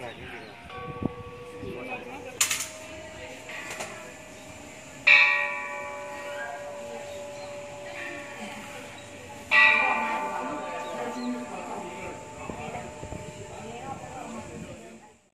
Là 止